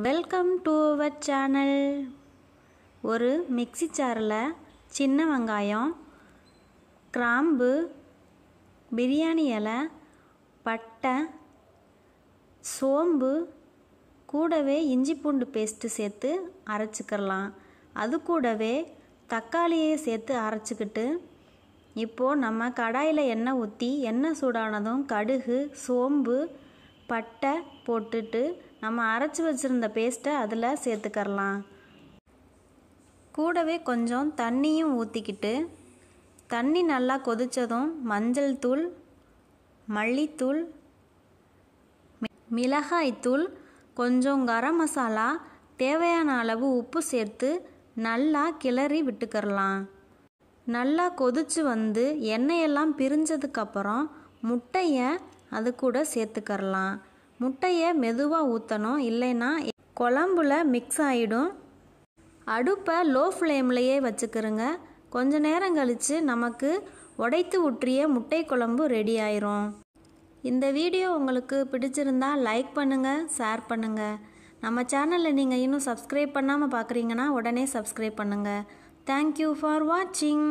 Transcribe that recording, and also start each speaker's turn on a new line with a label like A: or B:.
A: Welcome to our channel ஒரு mixie சாரில் சின்ன வெங்காயம் கிராம்பு பிரியாணி இலை பட்டை சோம்பு கூடவே இஞ்சி பூண்டு பேஸ்ட்டு சேர்த்து அரைச்சிக்கிறலாம் அது கூடவே தக்காளியை சேர்த்து அரைச்சிக்கிட்டு இப்போது நம்ம கடாயில் எண்ணெய் ஊற்றி எண்ணெய் சூடானதும் கடுகு சோம்பு பட்டை போட்டுட்டு நம்ம அரைச்சி வச்சுருந்த பேஸ்ட்டை அதில் சேர்த்துக்கரலாம் கூடவே கொஞ்சம் தண்ணியும் ஊற்றிக்கிட்டு தண்ணி நல்லா கொதித்ததும் மஞ்சள் தூள் மல்லித்தூள் மிளகாய்த்தூள் கொஞ்சம் கரம் மசாலா தேவையான அளவு உப்பு சேர்த்து நல்லா கிளறி விட்டுக்கரலாம் நல்லா கொதிச்சு வந்து எண்ணெயெல்லாம் பிரிஞ்சதுக்கப்புறம் முட்டையை அது கூட சேர்த்துக்கரலாம். முட்டையை மெதுவாக ஊற்றணும் இல்லைன்னா குழம்புல மிக்ஸ் ஆகிடும் அடுப்பை லோ ஃப்ளேம்லையே வச்சுக்கிறோங்க கொஞ்ச நேரம் கழித்து நமக்கு உடைத்து ஊற்றிய முட்டை குழம்பு ரெடி ஆயிரும். இந்த வீடியோ உங்களுக்கு பிடிச்சிருந்தா லைக் பண்ணுங்கள் ஷேர் பண்ணுங்கள் நம்ம சேனலில் நீங்கள் இன்னும் சப்ஸ்கிரைப் பண்ணாமல் பார்க்குறீங்கன்னா உடனே சப்ஸ்கிரைப் பண்ணுங்கள் தேங்க்யூ ஃபார் வாட்சிங்